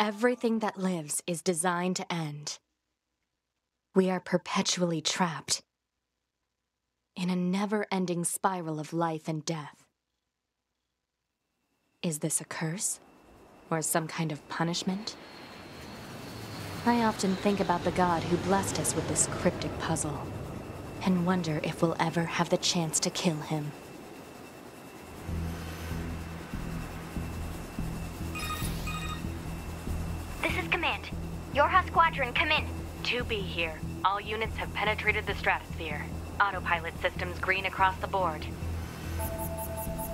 Everything that lives is designed to end. We are perpetually trapped in a never ending spiral of life and death. Is this a curse? Or some kind of punishment? I often think about the god who blessed us with this cryptic puzzle, and wonder if we'll ever have the chance to kill him. Yorha Squadron, come in. 2B here. All units have penetrated the stratosphere. Autopilot systems green across the board.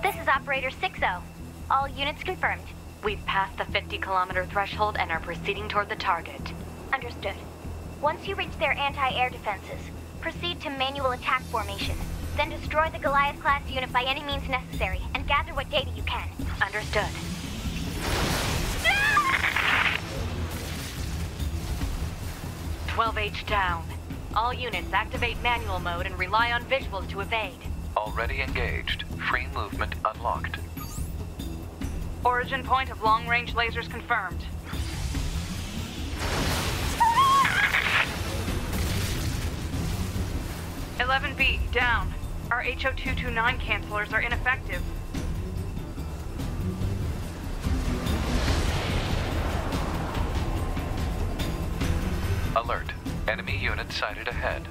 This is Operator 6-0. All units confirmed. We've passed the 50 kilometer threshold and are proceeding toward the target. Understood. Once you reach their anti-air defenses, proceed to manual attack formation. Then destroy the Goliath-class unit by any means necessary, and gather what data you can. Understood. Twelve H down. All units activate manual mode and rely on visuals to evade. Already engaged. Free movement unlocked. Origin point of long-range lasers confirmed. Eleven B down. Our HO229 cancelers are ineffective. Alert. Enemy unit sighted ahead.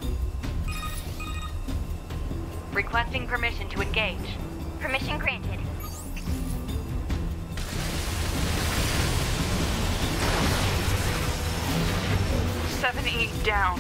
Requesting permission to engage. Permission granted. Seven E down.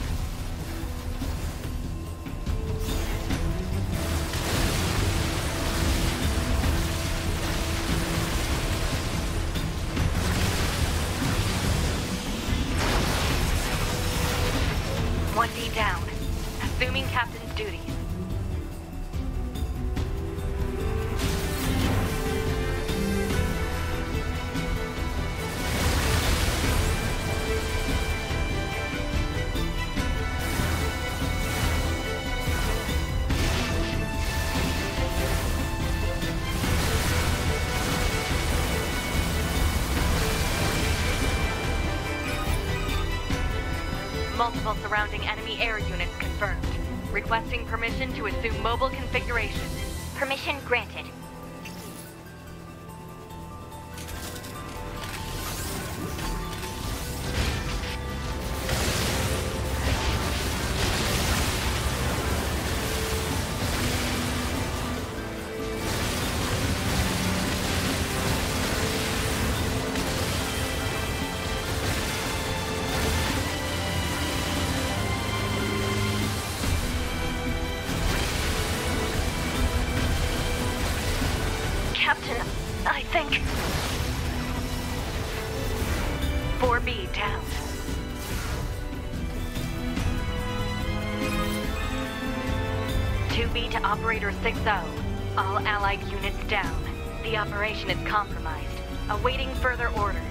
6-0. All Allied units down. The operation is compromised. Awaiting further orders.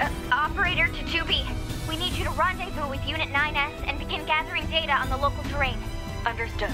Uh, operator to 2B. We need you to rendezvous with Unit 9S and begin gathering data on the local terrain. Understood.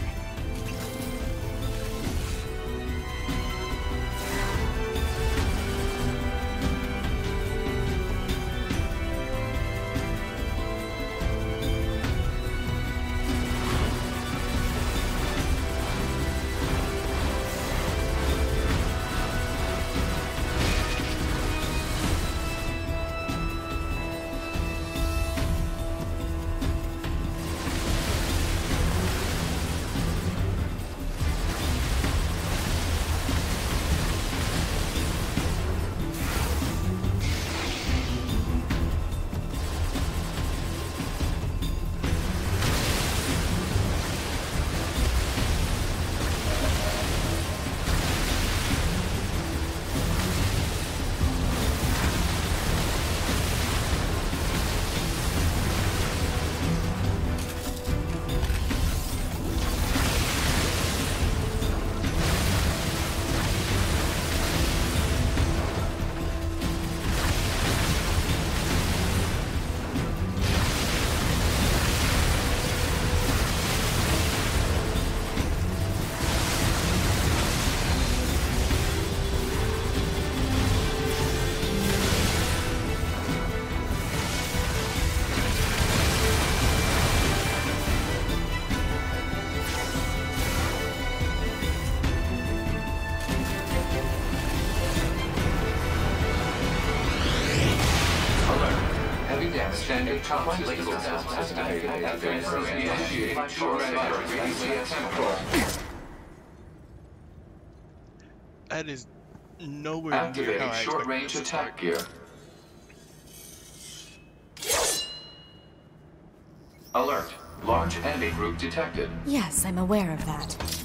A top system now estimated at initiate short range control. That is nowhere near how Activating I short range attack gear. Alert. Large enemy group detected. Yes, I'm aware of that.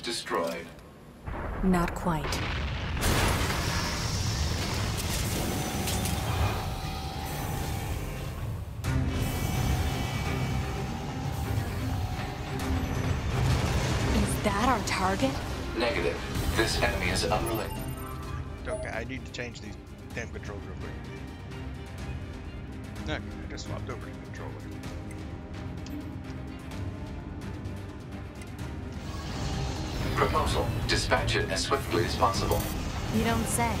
Enemies destroyed. Not quite. Is that our target? Negative. This enemy is unrelated. Okay, I need to change these damn controls real quick. Okay, I just swapped over to the controller. Dispatch it as swiftly as possible. You don't say.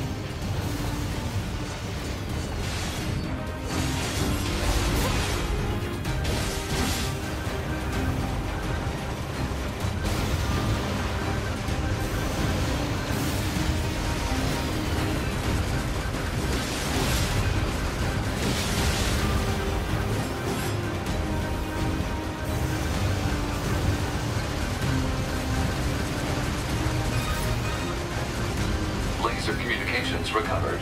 Recovered.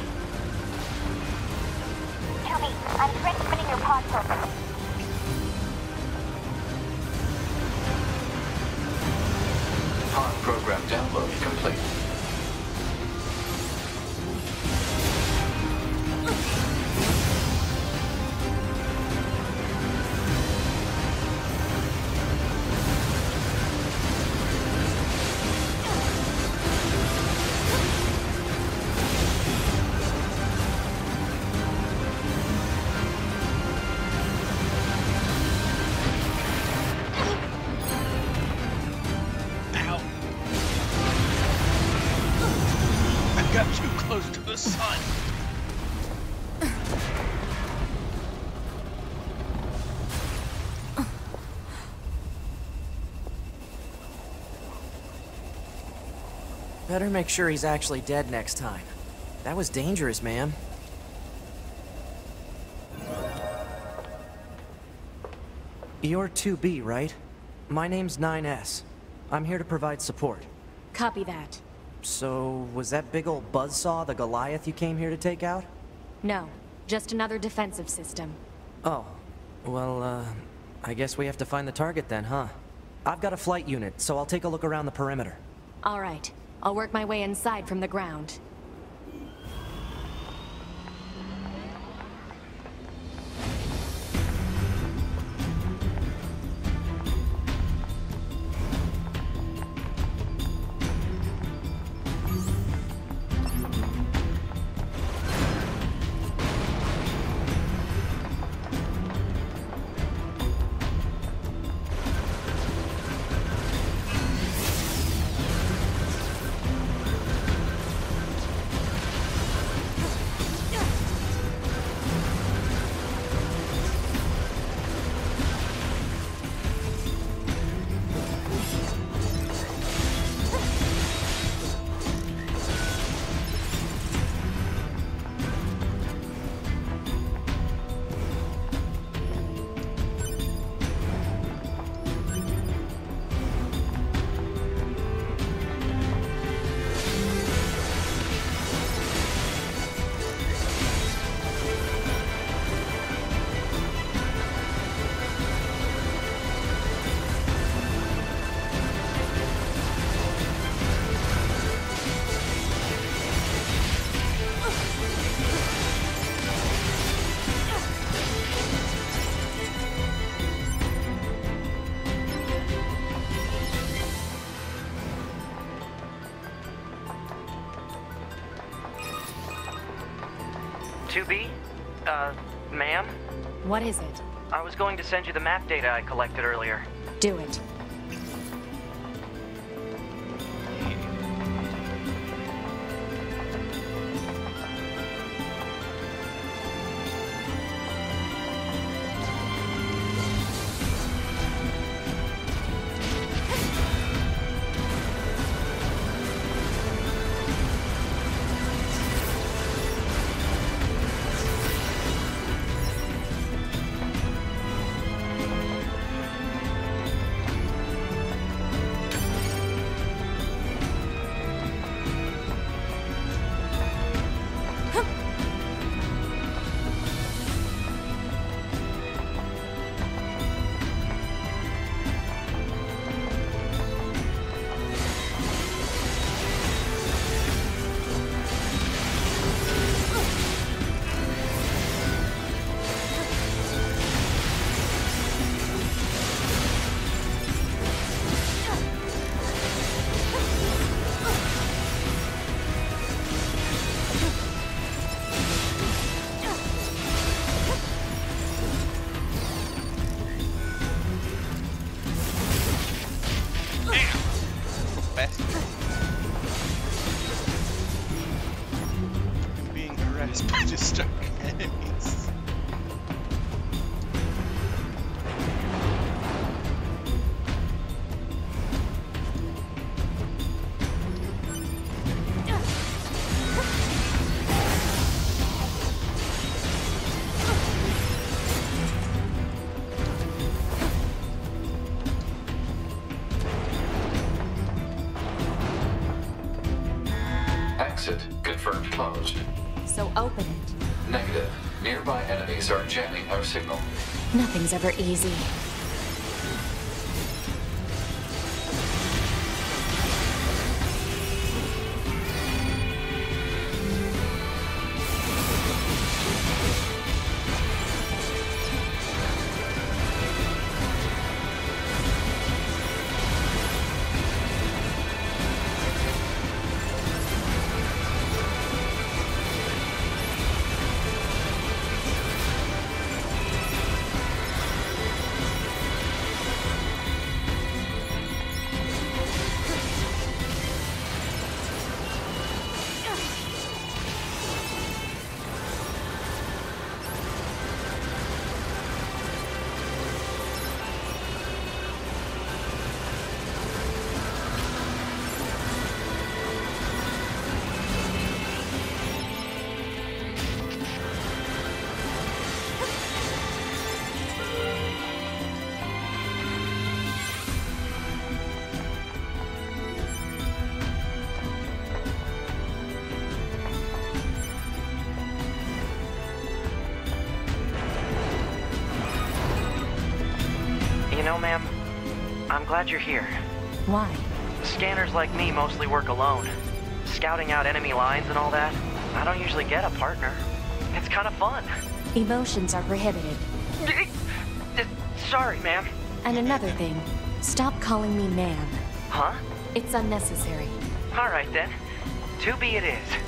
Better make sure he's actually dead next time. That was dangerous, man. You're 2B, right? My name's 9S. I'm here to provide support. Copy that. So, was that big old buzzsaw the Goliath you came here to take out? No, just another defensive system. Oh, well, uh, I guess we have to find the target then, huh? I've got a flight unit, so I'll take a look around the perimeter. All right, I'll work my way inside from the ground. 2B? Uh, ma'am? What is it? I was going to send you the map data I collected earlier. Do it. Harassed by enemies. Ever easy. Know, ma'am, I'm glad you're here. Why? Scanners like me mostly work alone. Scouting out enemy lines and all that, I don't usually get a partner. It's kind of fun. Emotions are prohibited. Sorry, ma'am. And another thing, stop calling me ma'am. Huh? It's unnecessary. All right then. 2B it is.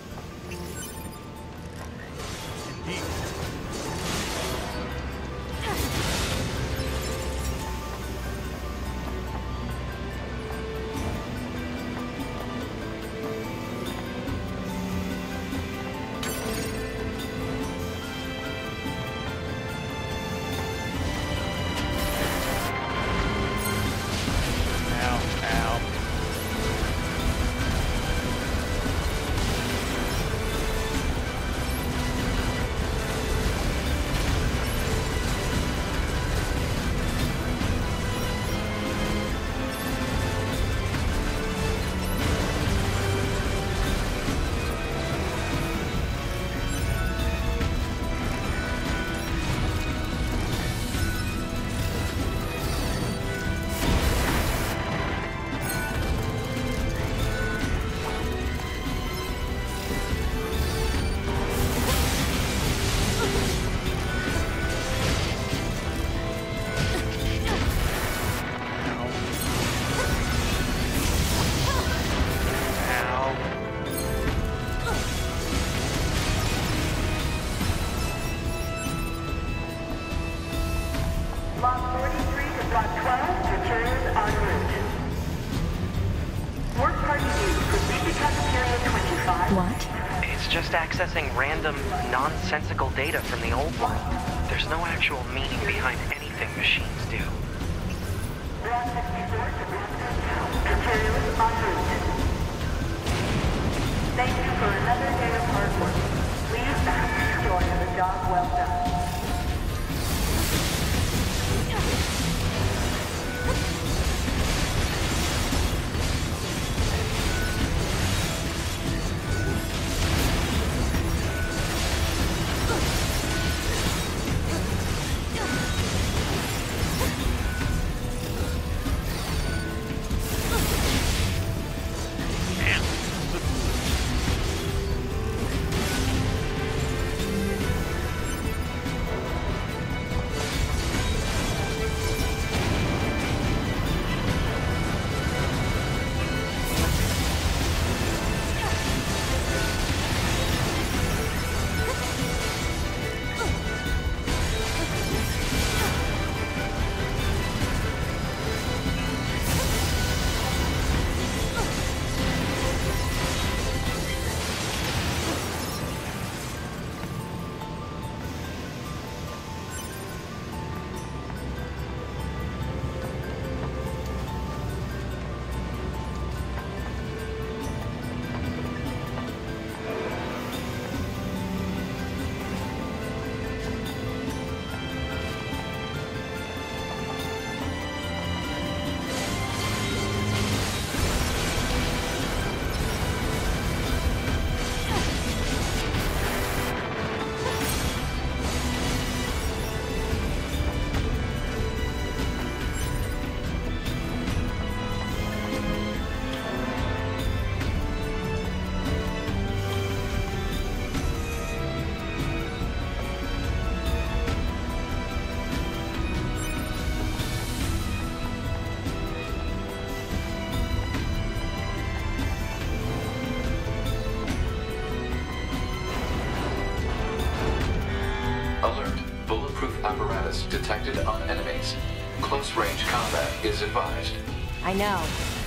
There's no actual meaning behind anything Alert. Bulletproof apparatus detected on enemies. Close range combat is advised. I know.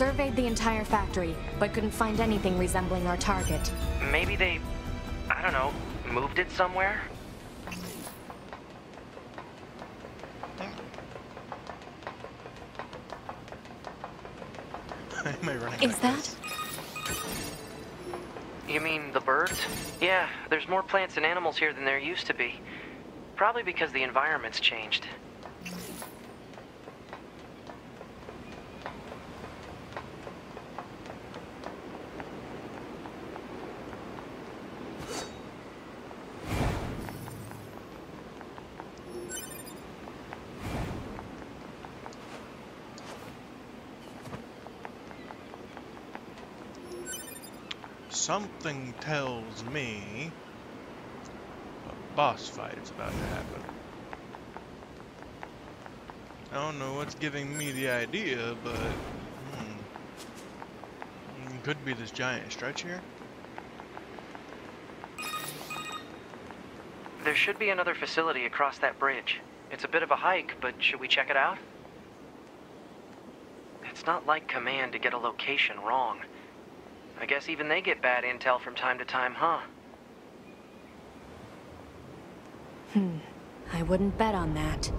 Surveyed the entire factory, but couldn't find anything resembling our target. Maybe they, I don't know, moved it somewhere? Am I running Is backwards? that? You mean the birds? Yeah, there's more plants and animals here than there used to be. Probably because the environment's changed. Something tells me a boss fight is about to happen. I don't know what's giving me the idea, but hmm. Mm, could be this giant stretch here. There should be another facility across that bridge. It's a bit of a hike, but should we check it out? It's not like Command to get a location wrong. I guess even they get bad intel from time to time, huh? Hmm. I wouldn't bet on that.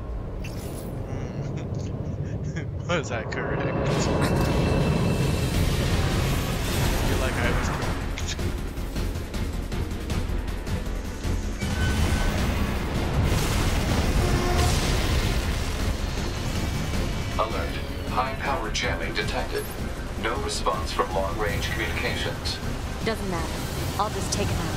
Was that correct? I feel like I was correct. Alert. High power jamming detected. No response from long range communications. Doesn't matter. I'll just take him out.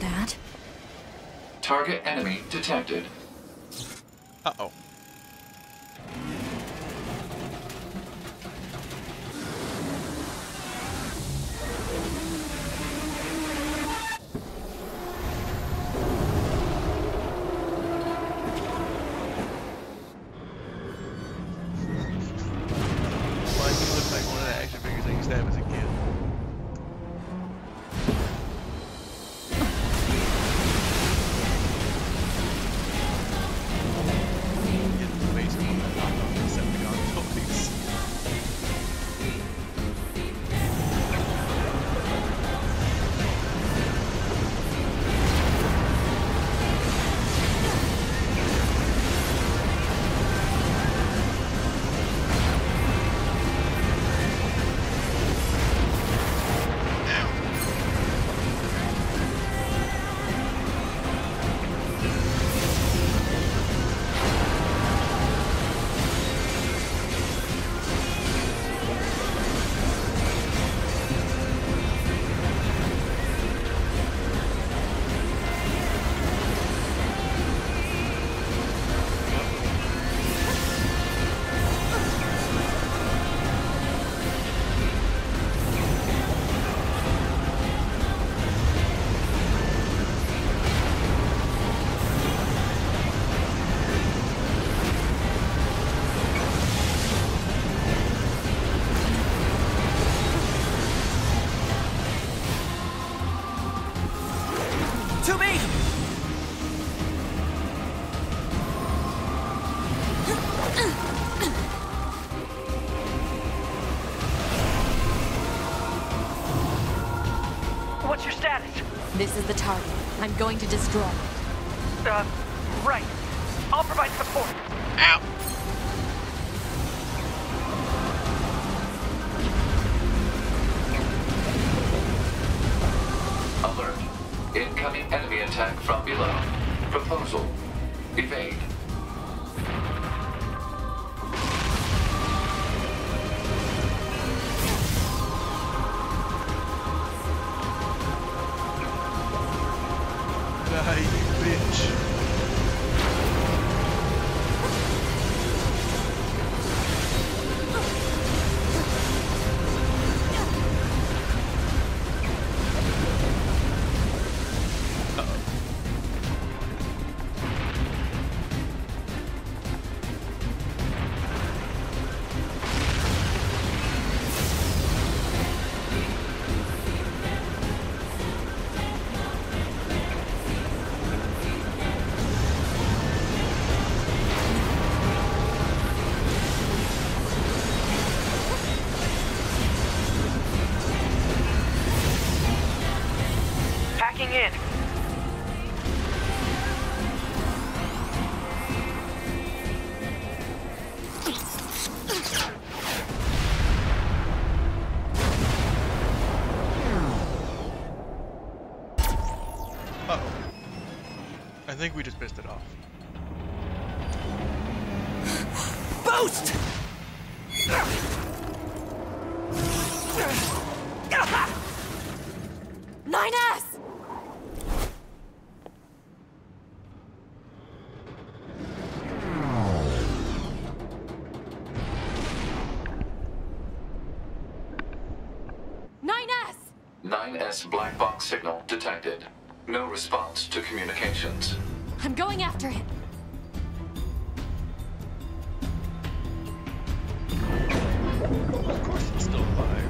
That? Target enemy detected. Going to destroy it. Uh, right. I'll provide support. Ow! Alert. Incoming enemy attack from below. Proposal. Evade. Think we just pissed it off. Boost! Nine S! Nine S! 9S black box signal detected. No response to communications. I'm going after it. Of course it's still alive.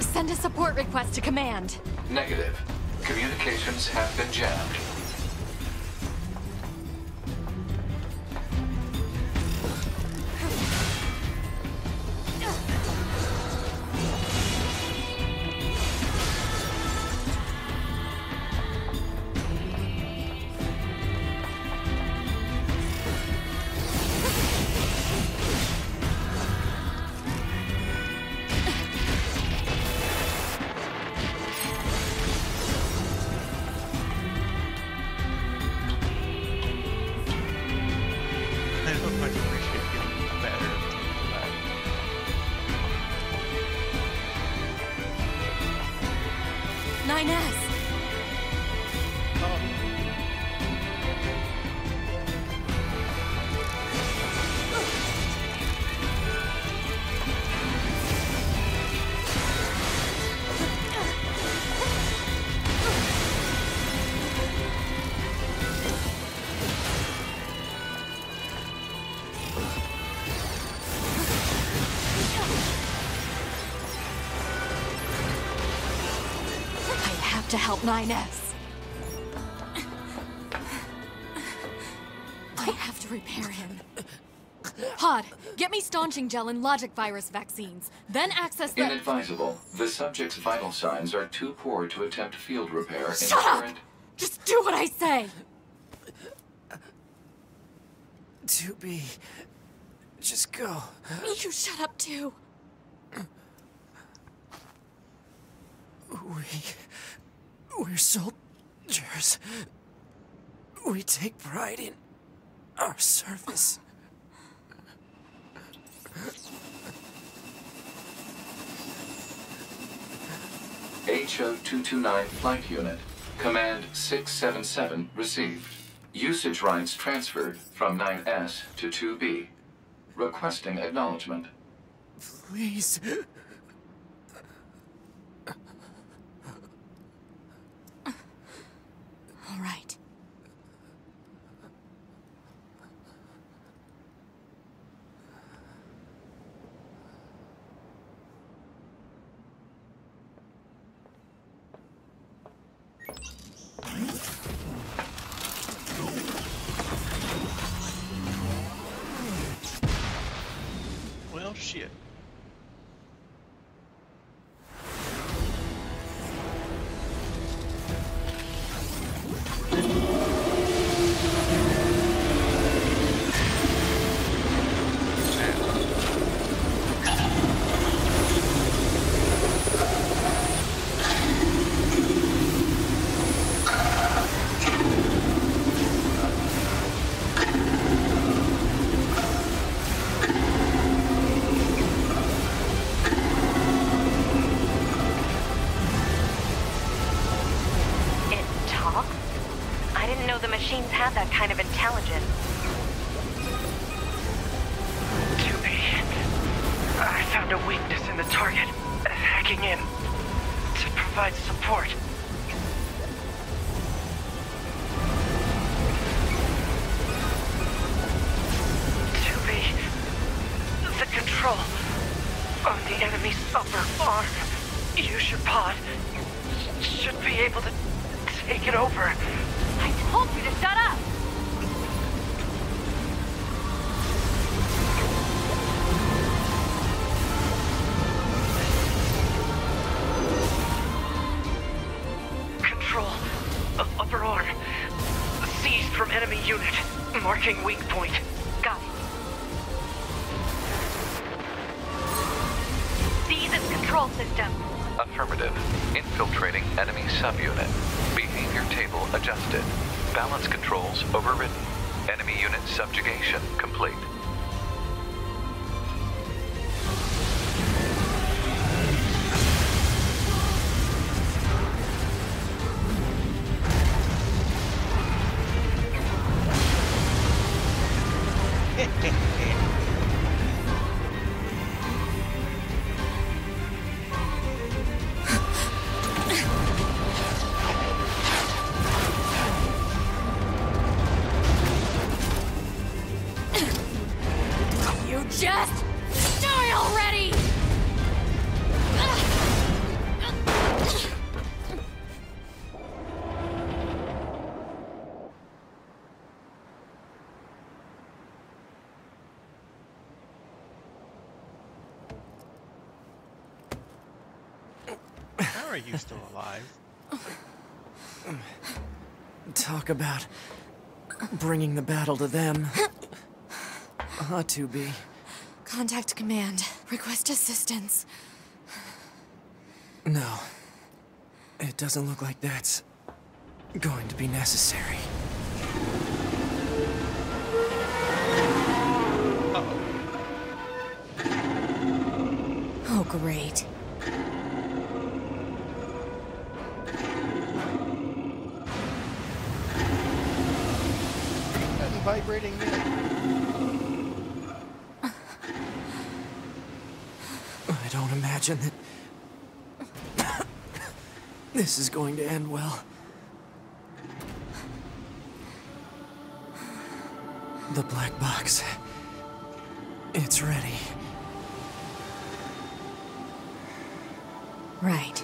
Send a support request to command. Negative. Communications have been jammed. I have to help 9S. I have to repair him. Pod, get me staunching gel and logic virus vaccines. Then access the. Inadvisable. The subject's vital signs are too poor to attempt field repair in Shut up! current. Just do what I say! 2B. Just go. You shut up too. We. We're soldiers. We take pride in our service. HO229 Flight Unit. Command 677 received. Usage rights transferred from 9S to 2B. Requesting acknowledgement. Please. All right. Intelligence. Weak point. Got it. Seize control system. Affirmative. Infiltrating enemy subunit. Behavior table adjusted. Balance controls overridden. Enemy unit subjugation complete. Talk about bringing the battle to them. Ought to be. Contact command. Request assistance. No. It doesn't look like that's going to be necessary. Oh, great. Vibrating yet. I don't imagine that this is going to end well. The black box. It's ready. Right.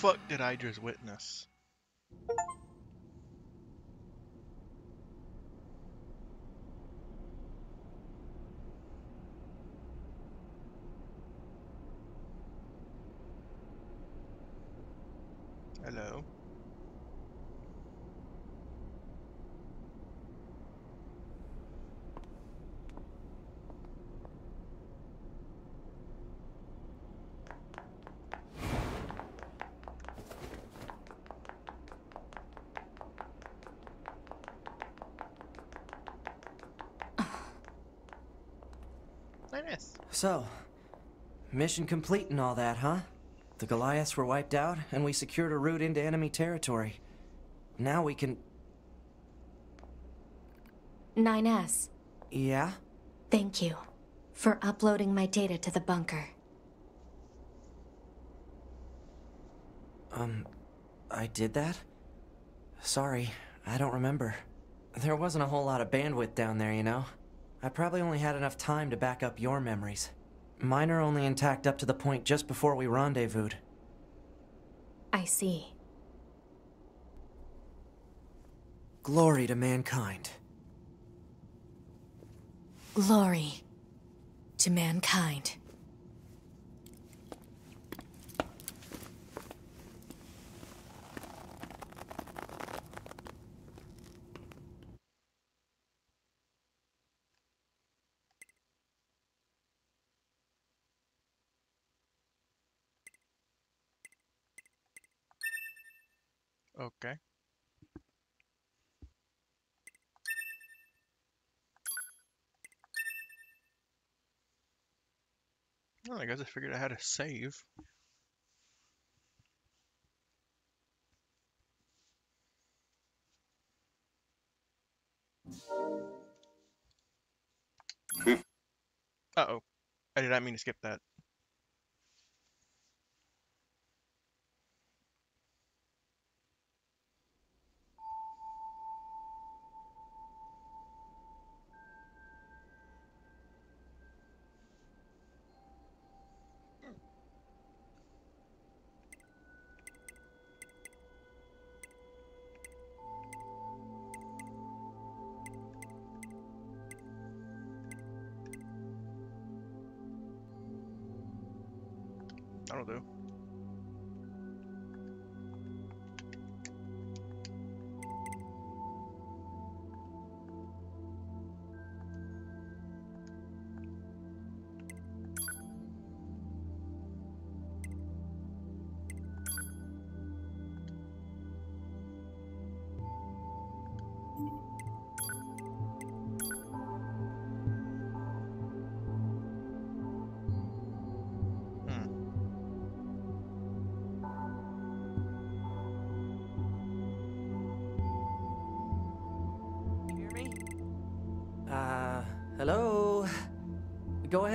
Fuck did I just witness? Nice. So, mission complete and all that, huh? The Goliaths were wiped out, and we secured a route into enemy territory. Now we can. 9S. Yeah? Thank you for uploading my data to the bunker. Um, I did that? Sorry, I don't remember. There wasn't a whole lot of bandwidth down there, you know? I probably only had enough time to back up your memories. Mine are only intact up to the point just before we rendezvoused. I see. Glory to mankind. Glory to mankind. Okay. Well, I guess I figured I had to save. Hmm. Uh-oh. I did not mean to skip that.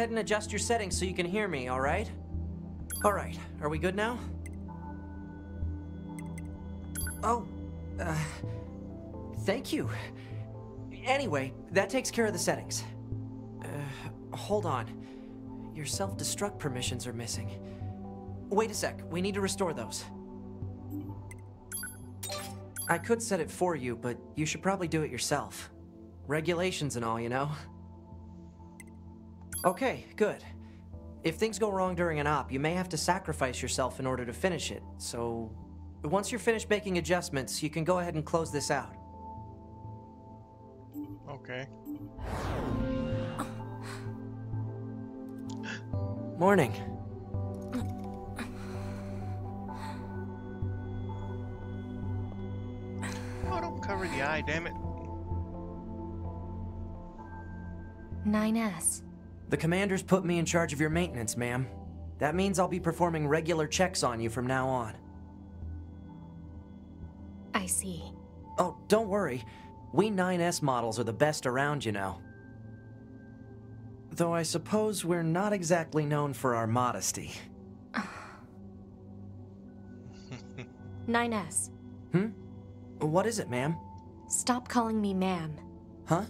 Ahead and adjust your settings so you can hear me, alright? Alright, are we good now? Oh, uh, thank you. Anyway, that takes care of the settings. Uh, hold on. Your self-destruct permissions are missing. Wait a sec, we need to restore those. I could set it for you, but you should probably do it yourself. Regulations and all, you know? Okay, good. If things go wrong during an op, you may have to sacrifice yourself in order to finish it, so... Once you're finished making adjustments, you can go ahead and close this out. Okay. Morning. Oh, don't cover the eye, damn it. 9S. The commander's put me in charge of your maintenance, ma'am. That means I'll be performing regular checks on you from now on. I see. Oh, don't worry. We 9S models are the best around, you know. Though I suppose we're not exactly known for our modesty. 9S. Hmm? What is it, ma'am? Stop calling me ma'am. Huh?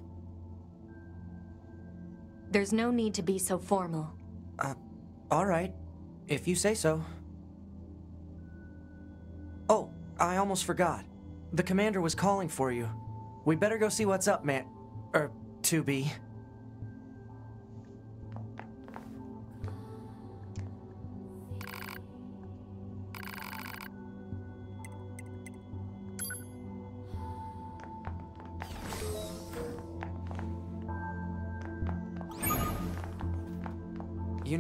There's no need to be so formal. Uh, Alright. If you say so. Oh, I almost forgot. The commander was calling for you. We better go see what's up, man. Er, 2B.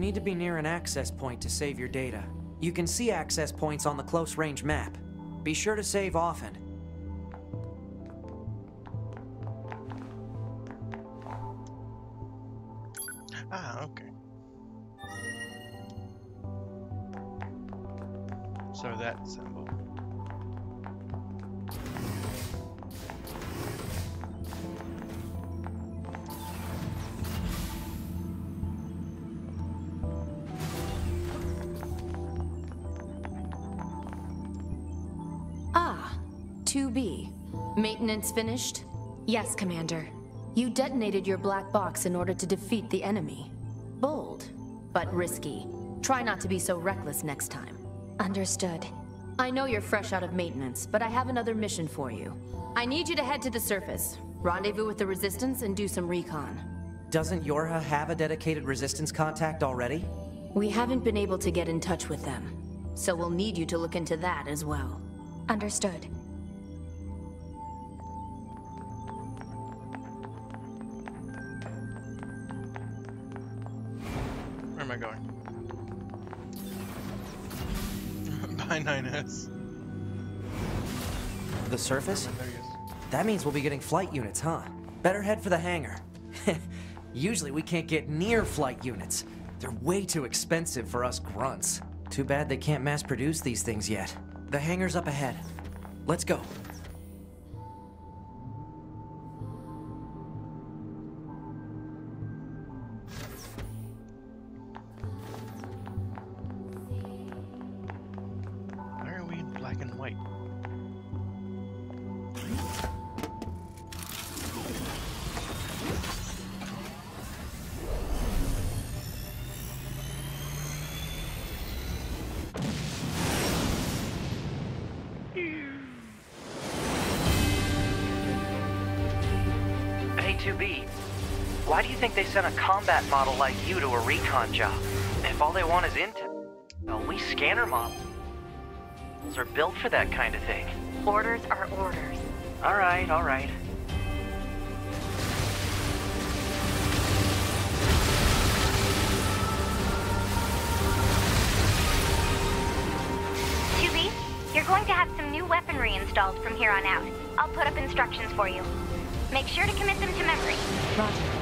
Need to be near an access point to save your data. You can see access points on the close range map. Be sure to save often. Finished? Yes, Commander. You detonated your black box in order to defeat the enemy. Bold, but risky. Try not to be so reckless next time. Understood. I know you're fresh out of maintenance, but I have another mission for you. I need you to head to the surface, rendezvous with the Resistance, and do some recon. Doesn't Yorha have a dedicated resistance contact already? We haven't been able to get in touch with them, so we'll need you to look into that as well. Understood. By 9S. The surface? Oh, is. That means we'll be getting flight units, huh? Better head for the hangar. Usually we can't get near flight units. They're way too expensive for us grunts. Too bad they can't mass produce these things yet. The hangar's up ahead. Let's go. Sent a combat model like you to a recon job? If all they want is intel, well, we scanner models are built for that kind of thing. Orders are orders. All right, all right. 2B, you're going to have some new weaponry installed from here on out. I'll put up instructions for you. Make sure to commit them to memory. Roger.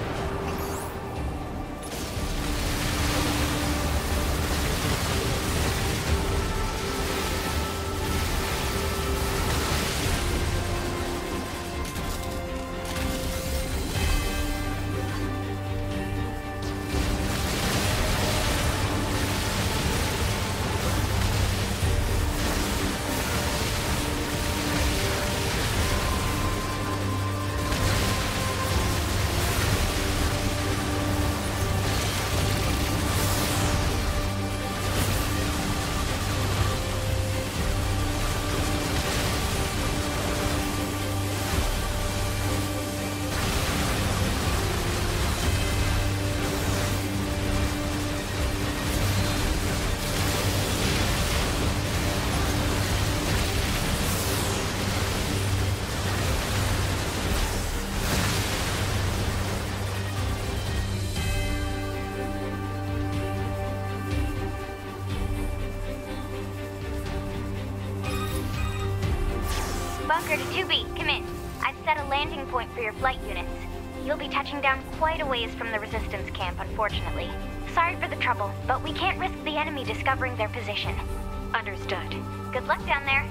Flight units. You'll be touching down quite a ways from the resistance camp, unfortunately. Sorry for the trouble, but we can't risk the enemy discovering their position. Understood. Good luck down there.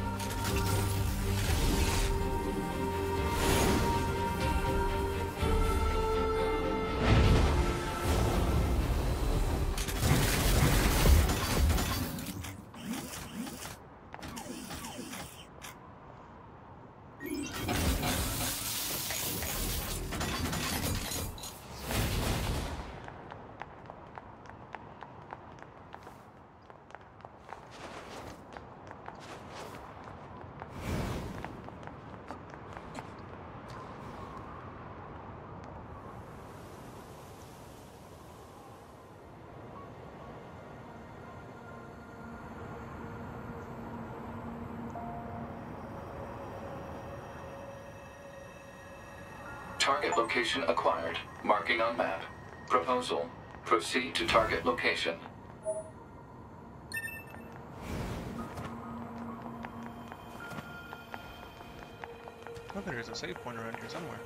Target location acquired. Marking on map. Proposal. Proceed to target location. Oh, there's a save point around here somewhere.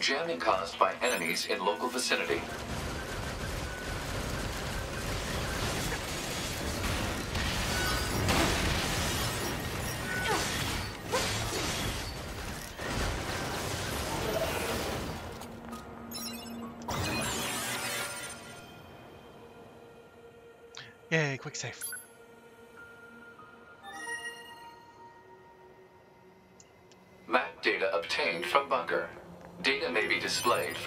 Jamming caused by enemies in local vicinity. Yay, quick save.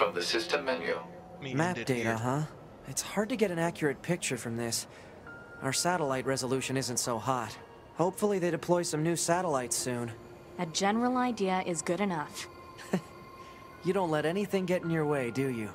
From the system menu. Map data, huh? It's hard to get an accurate picture from this. Our satellite resolution isn't so hot. Hopefully they deploy some new satellites soon. A general idea is good enough. You don't let anything get in your way, do you?